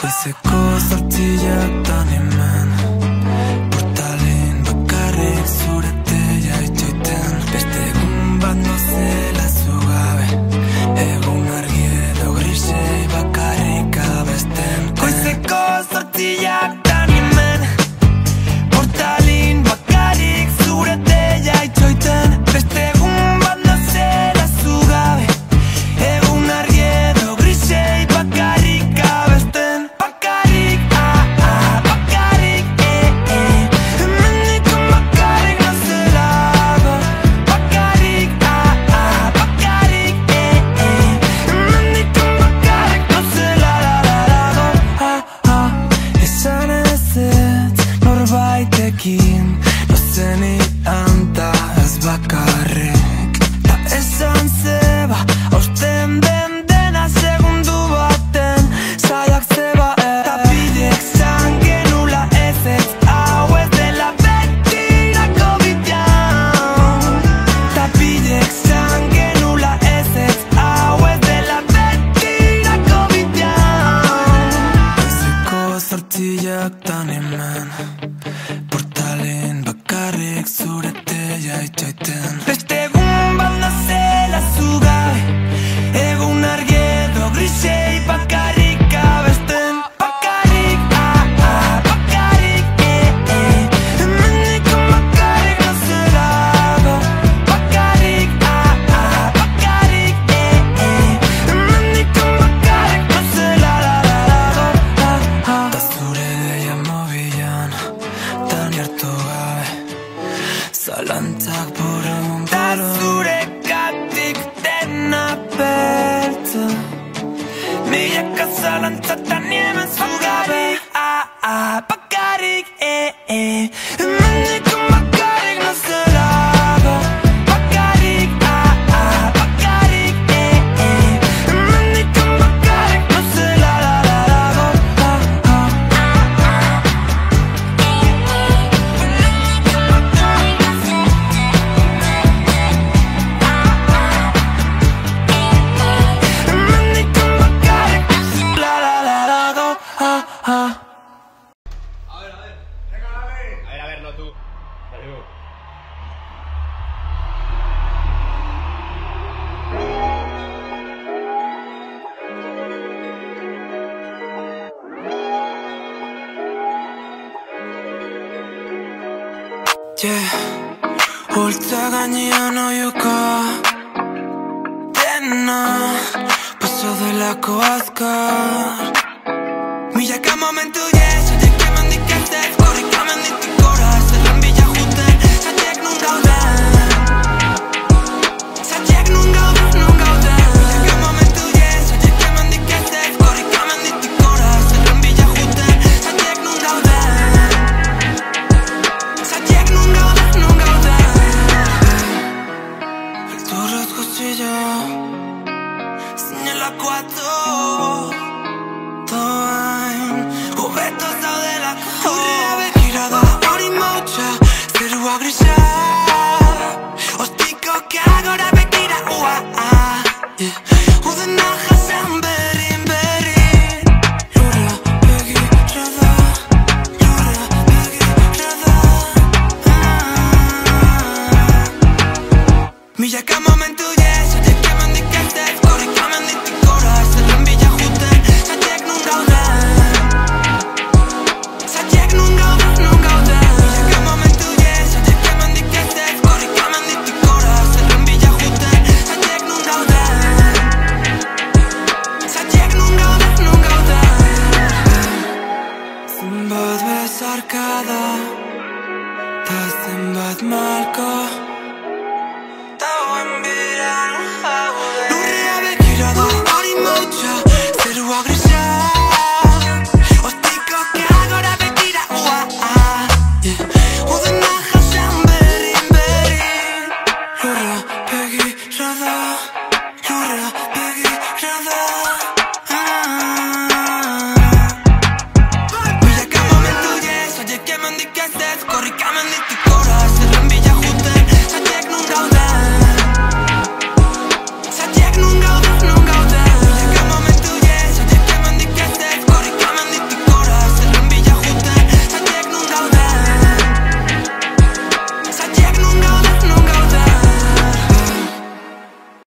Queste cose ti Cadillac tan imán talent, talent. 올때가 니어너유가 됐나 Paso de la coascar Mira que momento llegas, ya te queman ni que te corre, Yeah. Haz en Bad Marco.